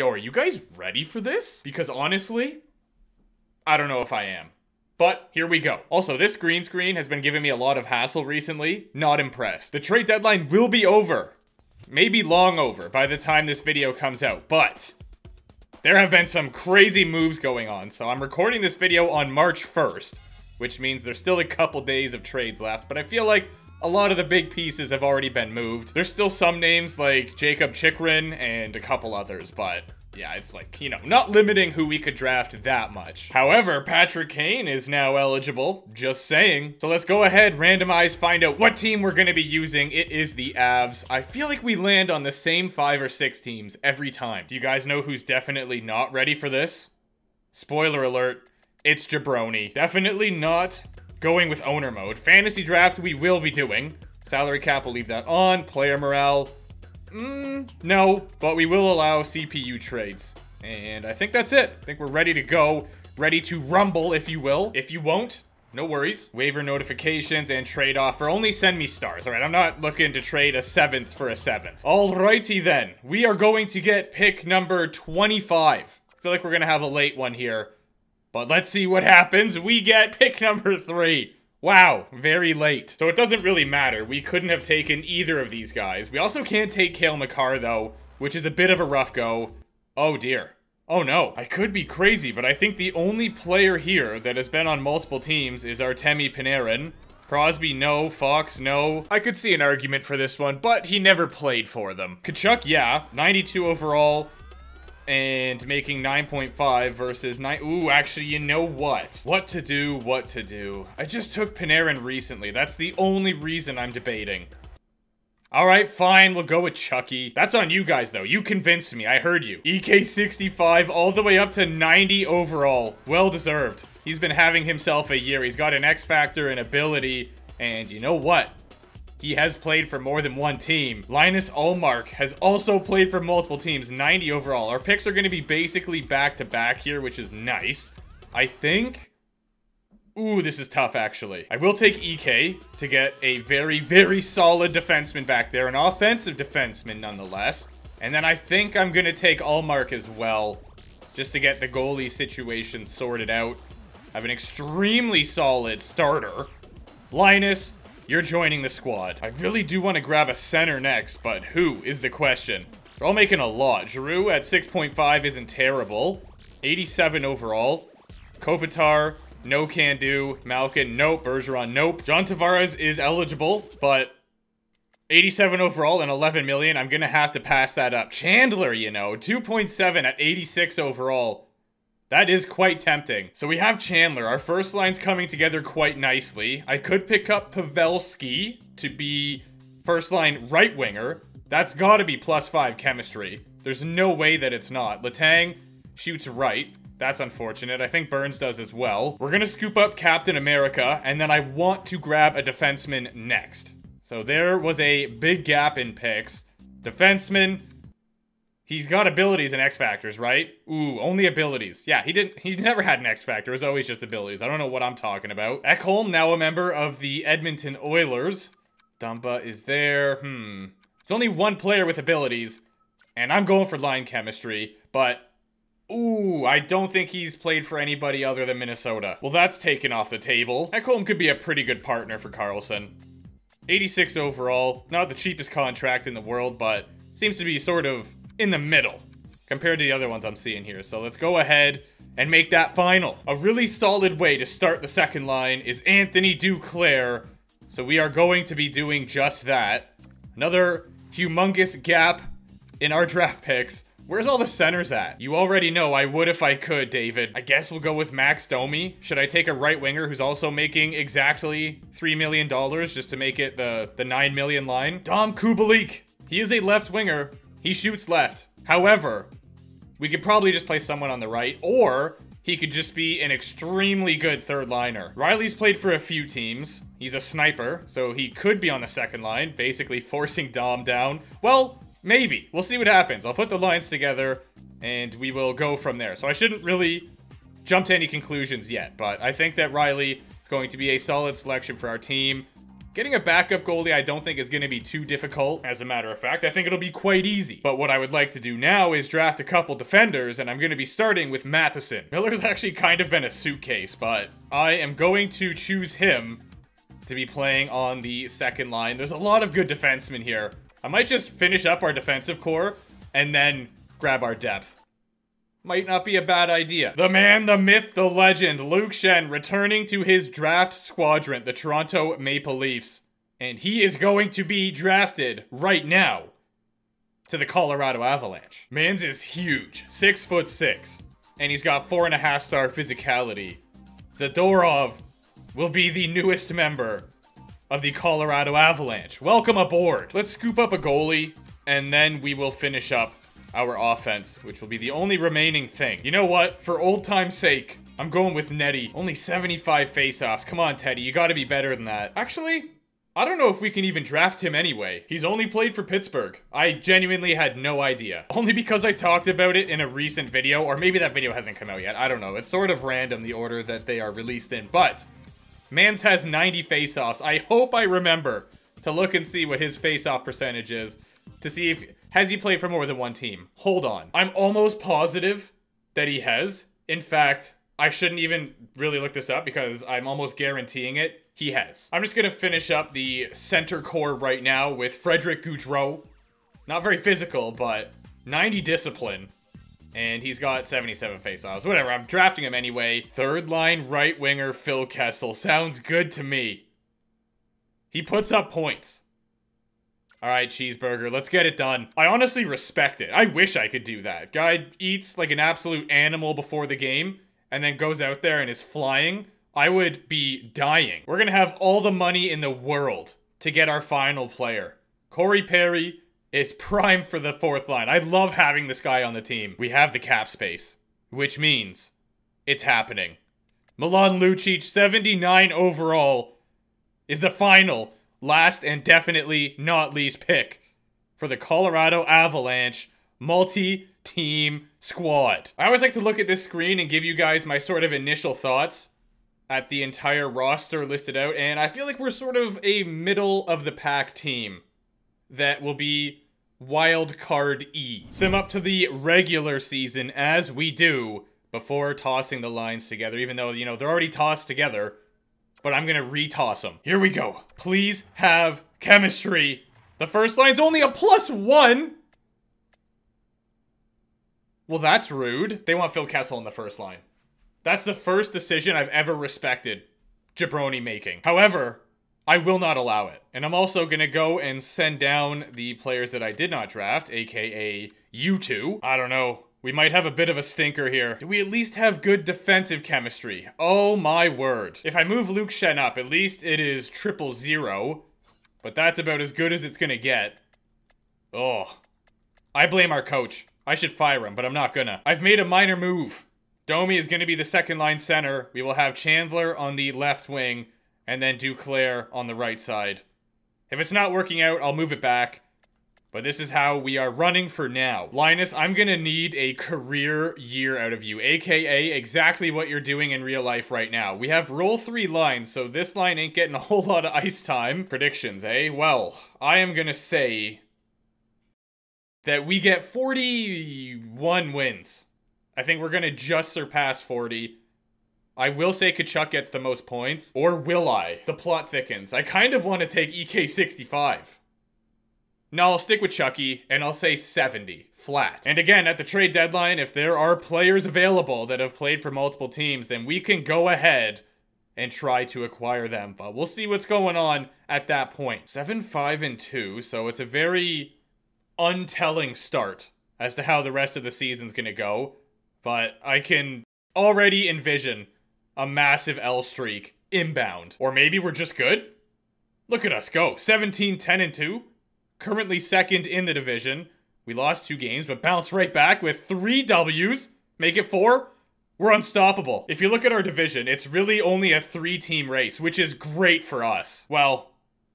Yo, are you guys ready for this? Because honestly, I don't know if I am. But here we go. Also, this green screen has been giving me a lot of hassle recently. Not impressed. The trade deadline will be over. Maybe long over by the time this video comes out, but there have been some crazy moves going on. So I'm recording this video on March 1st, which means there's still a couple days of trades left, but I feel like a lot of the big pieces have already been moved. There's still some names like Jakob Chychrun and a couple others, but yeah, it's like, you know, not limiting who we could draft that much. However, Patrick Kane is now eligible, just saying. So let's go ahead, randomize, find out what team we're to be using. It is the Avs. I feel like we land on the same five or six teams every time. Do you guys know who's definitely not ready for this? Spoiler alert, it's Jabroni. Definitely not going with owner mode. Fantasy draft we will be doing. Salary cap, we'll leave that on. Player morale, mm, no, but we will allow CPU trades. And I think that's it. I think we're ready to go. Ready to rumble, if you will. If you won't, no worries. Waiver notifications and trade offer. Only send me stars, alright? I'm not looking to trade a seventh for a seventh. Alrighty then. We are going to get pick number 25. I feel like we're gonna have a late one here. But let's see what happens. We get pick number three. Wow, very late. So it doesn't really matter. We couldn't have taken either of these guys. We also can't take Cale Makar, though, which is a bit of a rough go. Oh, dear. Oh, no. I could be crazy, but I think the only player here that has been on multiple teams is Artemi Panarin. Crosby, no. Fox, no. I could see an argument for this one, but he never played for them. Tkachuk, yeah. 92 overall and making 9.5 versus 9. Ooh, actually, you know what? What to do, what to do. I just took Panarin recently. That's the only reason I'm debating. Alright, fine, we'll go with Chucky. That's on you guys, though. You convinced me. I heard you. EK65 all the way up to 90 overall. Well deserved. He's been having himself a year. He's got an X Factor, an ability, and you know what? He has played for more than one team. Linus Ullmark has also played for multiple teams, 90 overall. Our picks are going to be basically back-to-back -back here, which is nice. I think... Ooh, this is tough, actually. I will take EK to get a very, very solid defenseman back there. An offensive defenseman, nonetheless. And then I think I'm going to take Ullmark as well, just to get the goalie situation sorted out. I have an extremely solid starter. Linus, you're joining the squad. I really do want to grab a center next, but who is the question? They're all making a lot. Giroux at 6.5 isn't terrible. 87 overall. Kopitar, no can do. Malkin, nope. Bergeron, nope. John Tavares is eligible, but 87 overall and 11 million. I'm going to have to pass that up. Chandler, you know, 2.7 at 86 overall. That is quite tempting. So we have Chandler. Our first line's coming together quite nicely. I could pick up Pavelski to be first line right winger. That's got to be plus five chemistry. There's no way that it's not. Letang shoots right. That's unfortunate. I think Burns does as well. We're to scoop up Captain America, and then I want to grab a defenseman next. So there was a big gap in picks. Defenseman, He's got abilities and X Factors, right? Ooh, only abilities. Yeah, he didn't he never had an X Factor. It was always just abilities. I don't know what I'm talking about. Ekholm, now a member of the Edmonton Oilers. Dumba is there. Hmm. There's only one player with abilities, and I'm going for line chemistry, but Ooh, I don't think he's played for anybody other than Minnesota. Well, that's taken off the table. Ekholm could be a pretty good partner for Carlson. 86 overall. Not the cheapest contract in the world, but seems to be sort of in the middle compared to the other ones I'm seeing here. So let's go ahead and make that final. A really solid way to start the second line is Anthony Duclair. So we are going to be doing just that. Another humongous gap in our draft picks. Where's all the centers at? You already know I would if I could, David. I guess we'll go with Max Domi. Should I take a right winger who's also making exactly $3 million just to make it the, the 9 million line? Dom Kubalik. He is a left winger he shoots left. However, we could probably just play someone on the right, or he could just be an extremely good third liner. Riley's played for a few teams. He's a sniper, so he could be on the second line, basically forcing Dom down. Well, maybe. We'll see what happens. I'll put the lines together, and we will go from there. So I shouldn't really jump to any conclusions yet, but I think that Riley is going to be a solid selection for our team. Getting a backup goalie I don't think is going to be too difficult. As a matter of fact, I think it'll be quite easy. But what I would like to do now is draft a couple defenders, and I'm going to be starting with Matheson. Miller's actually kind of been a suitcase, but I am going to choose him to be playing on the second line. There's a lot of good defensemen here. I might just finish up our defensive core and then grab our depth. Might not be a bad idea. The man, the myth, the legend, Luke Schenn returning to his draft squadron, the Toronto Maple Leafs. And he is going to be drafted right now to the Colorado Avalanche. Mans is huge, six foot six, and he's got four and a half star physicality. Zadorov will be the newest member of the Colorado Avalanche. Welcome aboard. Let's scoop up a goalie, and then we will finish up our offense, which will be the only remaining thing. You know what? For old time's sake, I'm going with Nettie. Only 75 faceoffs. Come on, Teddy. You gotta be better than that. Actually, I don't know if we can even draft him anyway. He's only played for Pittsburgh. I genuinely had no idea. Only because I talked about it in a recent video, or maybe that video hasn't come out yet. I don't know. It's sort of random, the order that they are released in. But, Mans has 90 faceoffs. I hope I remember to look and see what his faceoff percentage is to see if has he played for more than one team. Hold on. I'm almost positive that he has. In fact, I shouldn't even really look this up because I'm almost guaranteeing it. He has. I'm just gonna finish up the center core right now with Frederick Gaudreau. Not very physical, but 90 discipline. And he's got 77 faceoffs. Whatever, I'm drafting him anyway. Third line right winger Phil Kessel. Sounds good to me. He puts up points. Alright, cheeseburger, let's get it done. I honestly respect it. I wish I could do that. Guy eats like an absolute animal before the game, and then goes out there and is flying. I would be dying. We're gonna have all the money in the world to get our final player. Corey Perry is prime for the fourth line. I love having this guy on the team. We have the cap space, which means it's happening. Milan Lucic, 79 overall, is the final last and definitely not least pick for the Colorado Avalanche multi-team squad. I always like to look at this screen and give you guys my sort of initial thoughts at the entire roster listed out, and I feel like we're sort of a middle of the pack team that will be wild card E. Sim up to the regular season as we do before tossing the lines together, even though, you know, they're already tossed together but I'm gonna retoss them. Here we go. Please have chemistry. The first line's only a plus one. Well, that's rude. They want Phil Kessel in the first line. That's the first decision I've ever respected Jabroni making. However, I will not allow it. And I'm also gonna go and send down the players that I did not draft, aka you two. I don't know. We might have a bit of a stinker here. Do we at least have good defensive chemistry? Oh my word. If I move Luke Schenn up, at least it is triple zero. But that's about as good as it's gonna get. Oh. I blame our coach. I should fire him, but I'm not gonna. I've made a minor move. Domi is gonna be the second line center. We will have Chandler on the left wing, and then Duclair on the right side. If it's not working out, I'll move it back. But this is how we are running for now. Linus, I'm gonna need a career year out of you, aka exactly what you're doing in real life right now. We have roll three lines, so this line ain't getting a whole lot of ice time. Predictions, eh? Well, I am gonna say that we get 41 wins. I think we're gonna just surpass 40. I will say Tkachuk gets the most points, or will I? The plot thickens. I kind of want to take EK65. No, I'll stick with Chucky, and I'll say 70, flat. And again, at the trade deadline, if there are players available that have played for multiple teams, then we can go ahead and try to acquire them. But we'll see what's going on at that point. 7, 5, and 2, so it's a very untelling start as to how the rest of the season's gonna go. But I can already envision a massive L streak inbound. Or maybe we're just good? Look at us go. 17, 10, and 2 currently second in the division. We lost two games, but bounced right back with three W's. Make it four. We're unstoppable. If you look at our division, it's really only a three-team race, which is great for us. Well,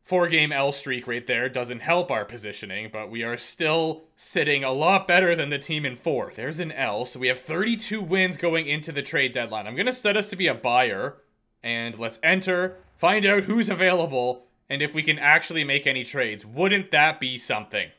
four-game L streak right there doesn't help our positioning, but we are still sitting a lot better than the team in fourth. There's an L, so we have 32 wins going into the trade deadline. I'm going to set us to be a buyer, and let's enter, find out who's available, and if we can actually make any trades. Wouldn't that be something?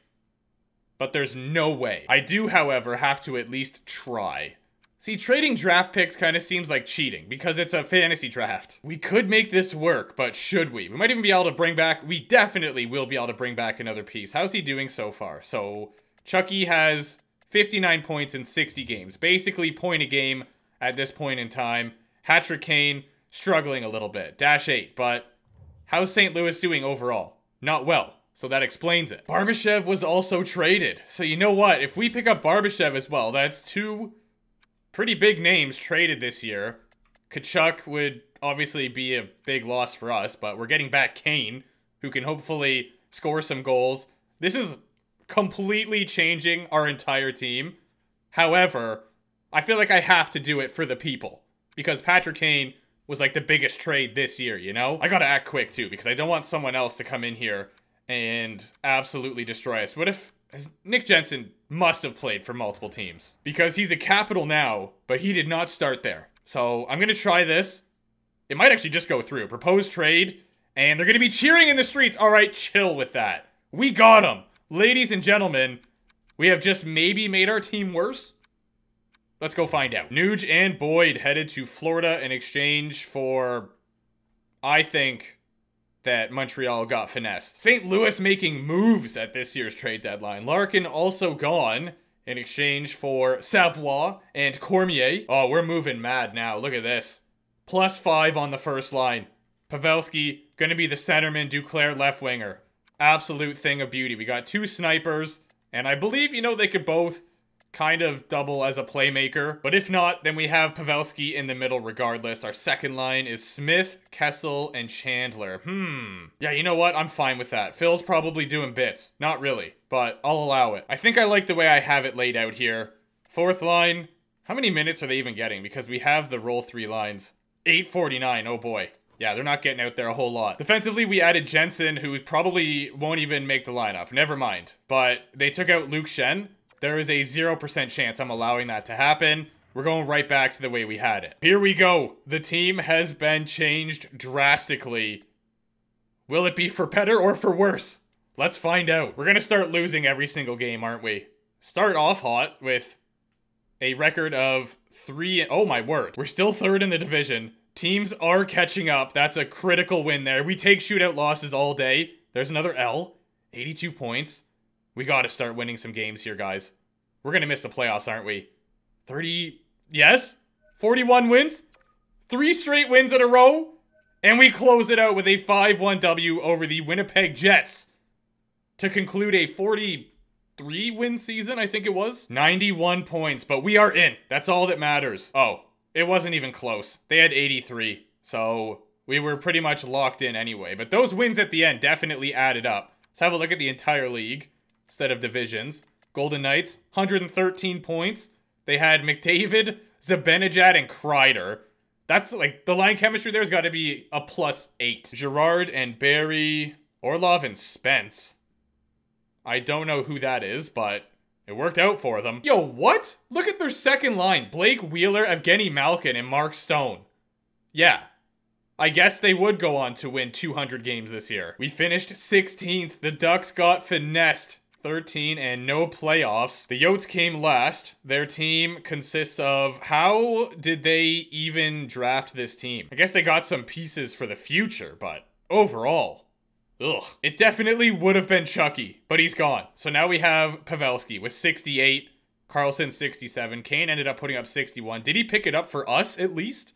But there's no way. I do, however, have to at least try. See, trading draft picks kind of seems like cheating because it's a fantasy draft. We could make this work, but should we? We might even be able to bring back, we definitely will be able to bring back another piece. How's he doing so far? So, Chucky has 59 points in 60 games. Basically, point a game at this point in time. Hatrick Kane, struggling a little bit. Dash 8, but how's St. Louis doing overall? Not well. So that explains it. Barbashev was also traded. So you know what? If we pick up Barbashev as well, that's two pretty big names traded this year. Tkachuk would obviously be a big loss for us, but we're getting back Kane, who can hopefully score some goals. This is completely changing our entire team. However, I feel like I have to do it for the people. Because Patrick Kane was like the biggest trade this year, you know? I gotta act quick too, because I don't want someone else to come in here and absolutely destroy us. What if Nick Jensen must have played for multiple teams because he's a capital now, but he did not start there. So I'm to try this. It might actually just go through. Proposed trade, and they're to be cheering in the streets. All right, chill with that. We got him. Ladies and gentlemen, we have just maybe made our team worse. Let's go find out. Nuge and Boyd headed to Florida in exchange for, I think, that Montreal got finessed. St. Louis making moves at this year's trade deadline. Larkin also gone in exchange for Savoie and Cormier. Oh, we're moving mad now. Look at this. Plus five on the first line. Pavelski to be the centerman, Duclair left winger. Absolute thing of beauty. We got two snipers, and I believe, you know, they could both kind of double as a playmaker. But if not, then we have Pavelski in the middle regardless. Our second line is Smith, Kessel, and Chandler. Hmm. Yeah, you know what? I'm fine with that. Phil's probably doing bits. Not really, but I'll allow it. I think I like the way I have it laid out here. Fourth line. How many minutes are they even getting? Because we have the roll three lines. 849, oh boy. Yeah, they're not getting out there a whole lot. Defensively, we added Jensen, who probably won't even make the lineup. Never mind. But they took out Luke Schenn, there is a 0% chance I'm allowing that to happen. We're going right back to the way we had it. Here we go. The team has been changed drastically. Will it be for better or for worse? Let's find out. We're going to start losing every single game, aren't we? Start off hot with a record of three. Oh my word. We're still third in the division. Teams are catching up. That's a critical win there. We take shootout losses all day. There's another L. 82 points. We got to start winning some games here, guys. We're going to miss the playoffs, aren't we? 30, yes? 41 wins? Three straight wins in a row? And we close it out with a 5-1 W over the Winnipeg Jets to conclude a 43 win season, I think it was. 91 points, but we are in. That's all that matters. Oh, it wasn't even close. They had 83, so we were pretty much locked in anyway. But those wins at the end definitely added up. Let's have a look at the entire league instead of divisions. Golden Knights, 113 points. They had McDavid, Zibanejad, and Kreider. That's like the line chemistry there's got to be a plus eight. Girard and Barry, Orlov and Spence. I don't know who that is, but it worked out for them. Yo, what? Look at their second line. Blake Wheeler, Evgeny Malkin, and Mark Stone. Yeah. I guess they would go on to win 200 games this year. We finished 16th. The Ducks got finessed 13 and no playoffs. The Yotes came last. Their team consists of how did they even draft this team? I guess they got some pieces for the future, but overall, ugh. It definitely would have been Chucky, but he's gone. So now we have Pavelski with 68, Carlson 67. Kane ended up putting up 61. Did he pick it up for us at least?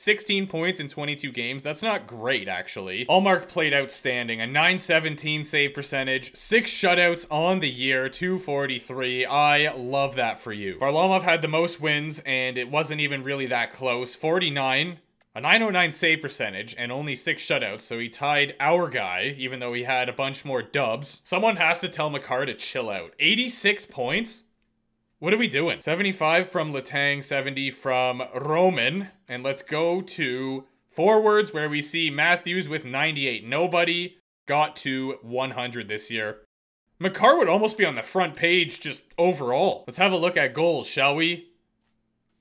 16 points in 22 games. That's not great, actually. Ullmark played outstanding. A 917 save percentage, six shutouts on the year, 243. I love that for you. Varlamov had the most wins, and it wasn't even really that close. 49. A 909 save percentage and only six shutouts, so he tied our guy, even though he had a bunch more dubs. Someone has to tell Makar to chill out. 86 points? What are we doing? 75 from Letang, 70 from Roman. And let's go to forwards where we see Matthews with 98. Nobody got to 100 this year. Makar would almost be on the front page just overall. Let's have a look at goals, shall we?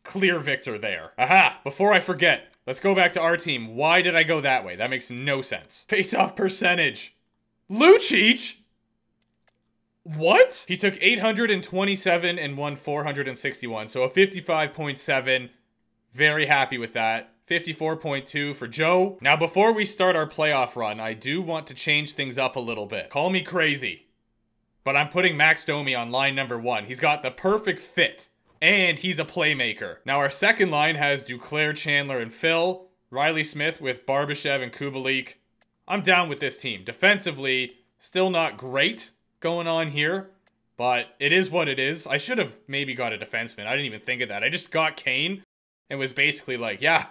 Clear victor there. Aha! Before I forget, Let's go back to our team. Why did I go that way? That makes no sense. Face-off percentage. Lucic? What? He took 827 and won 461, so a 55.7. Very happy with that. 54.2 for Joe. Now, before we start our playoff run, I do want to change things up a little bit. Call me crazy, but I'm putting Max Domi on line number one. He's got the perfect fit and he's a playmaker. Now our second line has Duclair, Chandler, and Phil. Riley Smith with Barbashev and Kubalik. I'm down with this team. Defensively, still not great going on here, but it is what it is. I should have maybe got a defenseman. I didn't even think of that. I just got Kane and was basically like, yeah,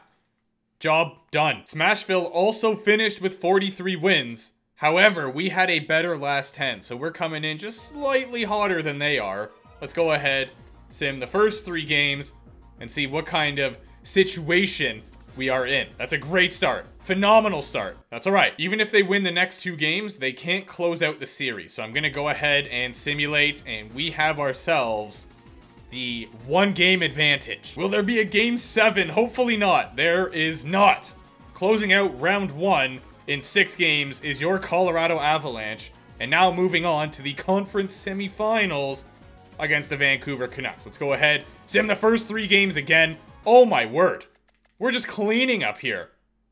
job done. Smashville also finished with 43 wins. However, we had a better last 10, so we're coming in just slightly hotter than they are. Let's go ahead sim the first three games and see what kind of situation we are in. That's a great start. Phenomenal start. That's all right. Even if they win the next two games, they can't close out the series. So I'm going to go ahead and simulate, and we have ourselves the one game advantage. Will there be a game seven? Hopefully not. There is not. Closing out round one in six games is your Colorado Avalanche. And now moving on to the conference semifinals against the Vancouver Canucks. Let's go ahead, sim the first three games again. Oh my word. We're just cleaning up here.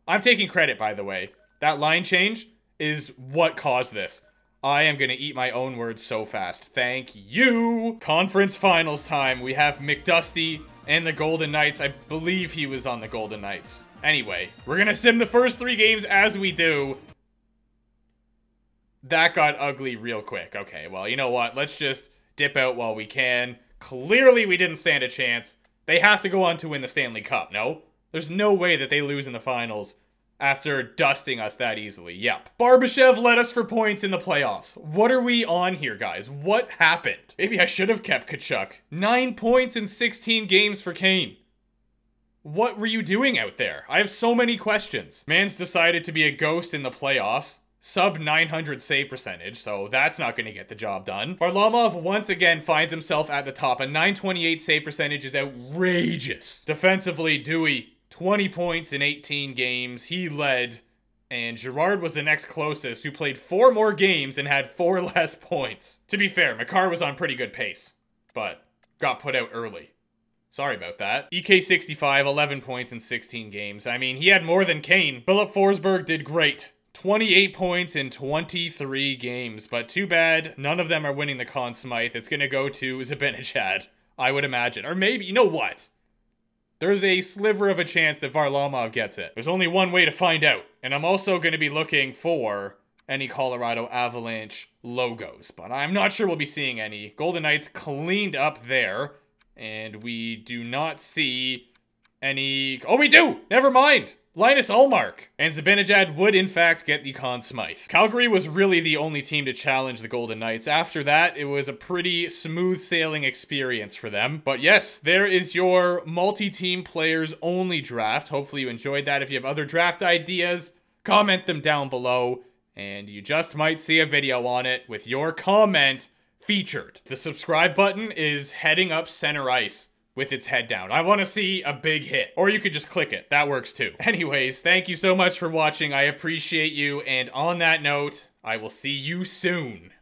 I'm taking credit, by the way. That line change is what caused this. I am going to eat my own words so fast. Thank you. Conference finals time. We have McDusty and the Golden Knights. I believe he was on the Golden Knights. Anyway, we're going to sim the first three games as we do. That got ugly real quick. Okay, well, you know what? Let's just dip out while we can. Clearly, we didn't stand a chance. They have to go on to win the Stanley Cup, no? There's no way that they lose in the finals after dusting us that easily. Yep. Barbashev led us for points in the playoffs. What are we on here, guys? What happened? Maybe I should have kept Tkachuk. Nine points in 16 games for Kane. What were you doing out there? I have so many questions. Man's decided to be a ghost in the playoffs sub 900 save percentage, so that's not going to get the job done. Varlamov once again finds himself at the top. A 928 save percentage is outrageous. Defensively, Dewey, 20 points in 18 games. He led. And Girard was the next closest, who played four more games and had four less points. To be fair, Makar was on pretty good pace, but got put out early. Sorry about that. EK65, 11 points in 16 games. I mean, he had more than Kane. Filip Forsberg did great. 28 points in 23 games, but too bad none of them are winning the Conn Smythe. It's going to go to Zibanejad, I would imagine. Or maybe, you know what? There's a sliver of a chance that Varlamov gets it. There's only one way to find out. And I'm also going to be looking for any Colorado Avalanche logos, but I'm not sure we'll be seeing any. Golden Knights cleaned up there, and we do not see any... Oh, we do! Never mind! Linus Ullmark. And Zibanejad would in fact get the Conn Smythe. Calgary was really the only team to challenge the Golden Knights. After that, it was a pretty smooth sailing experience for them. But yes, there is your multi-team players only draft. Hopefully you enjoyed that. If you have other draft ideas, comment them down below. And you just might see a video on it with your comment featured. The subscribe button is heading up center ice with its head down. I want to see a big hit. Or you could just click it. That works too. Anyways, thank you so much for watching. I appreciate you. And on that note, I will see you soon.